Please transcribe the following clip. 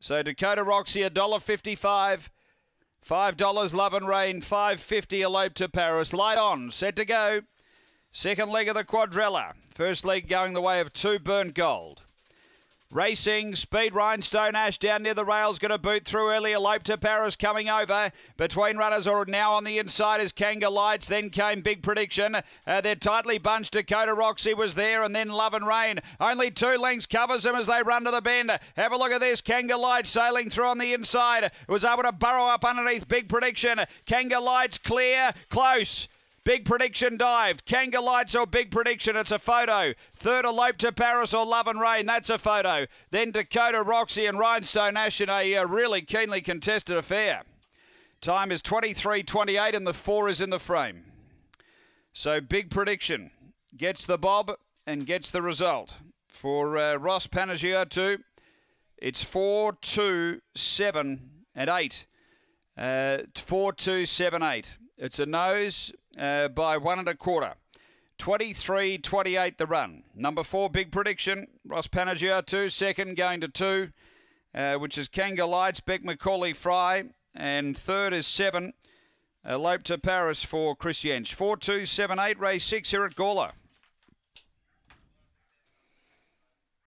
So Dakota Roxy, $1.55. $5 Love and Rain, 550 Elope to Paris. Light on, set to go. Second leg of the quadrella. First leg going the way of two burnt gold. Racing, speed rhinestone ash down near the rails, going to boot through early. Elope to Paris coming over. Between runners are now on the inside is Kanga Lights. Then came Big Prediction. Uh, they're tightly bunched. Dakota Roxy was there, and then Love and Rain. Only two lengths covers them as they run to the bend. Have a look at this. Kanga Lights sailing through on the inside. It was able to burrow up underneath Big Prediction. Kanga Lights clear, close. Big prediction dived. Kanga Lights or Big Prediction. It's a photo. Third Elope to Paris or Love and Rain. That's a photo. Then Dakota Roxy and Rhinestone Ash in a uh, really keenly contested affair. Time is 23.28 and the four is in the frame. So Big Prediction gets the bob and gets the result. For uh, Ross Panagiotto, it's 4, 2, 7 and 8. Uh, 4, 2, 7, 8. It's a nose uh, by one and a quarter. 23 28 the run. Number four, big prediction. Ross Panagiotto, second, going to two, uh, which is Kanga Lights, Beck McCauley Fry. And third is seven, Elope to Paris for Chris Yench. 4 2 7 8, race six here at Gawler.